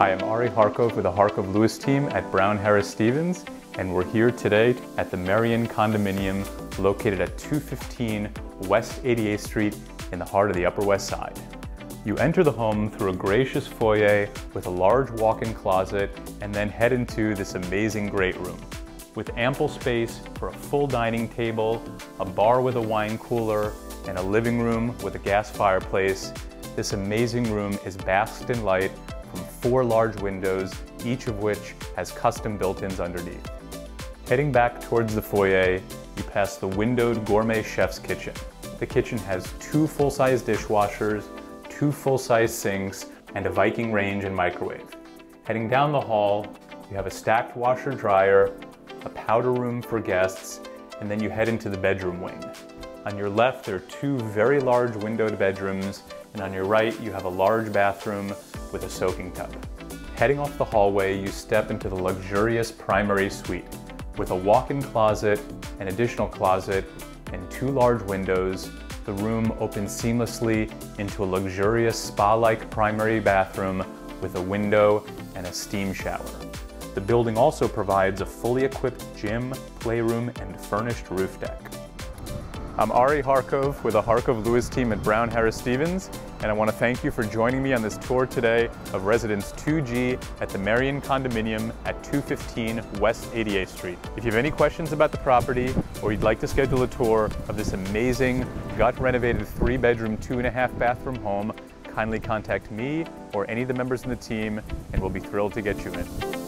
Hi, I'm Ari Harkov with the Harkov Lewis team at Brown Harris Stevens, and we're here today at the Marion Condominium located at 215 West 88th Street in the heart of the Upper West Side. You enter the home through a gracious foyer with a large walk-in closet and then head into this amazing great room. With ample space for a full dining table, a bar with a wine cooler, and a living room with a gas fireplace, this amazing room is basked in light four large windows, each of which has custom built-ins underneath. Heading back towards the foyer, you pass the windowed gourmet chef's kitchen. The kitchen has two full-size dishwashers, two full-size sinks, and a Viking range and microwave. Heading down the hall, you have a stacked washer dryer, a powder room for guests, and then you head into the bedroom wing. On your left, there are two very large windowed bedrooms, and on your right, you have a large bathroom with a soaking tub. Heading off the hallway, you step into the luxurious primary suite with a walk-in closet, an additional closet, and two large windows. The room opens seamlessly into a luxurious spa-like primary bathroom with a window and a steam shower. The building also provides a fully equipped gym, playroom, and furnished roof deck. I'm Ari Harkov with the Harkov Lewis team at Brown Harris Stevens, and I want to thank you for joining me on this tour today of Residence 2G at the Marion Condominium at 215 West 88th Street. If you have any questions about the property or you'd like to schedule a tour of this amazing, gut renovated three bedroom, two and a half bathroom home, kindly contact me or any of the members in the team and we'll be thrilled to get you in.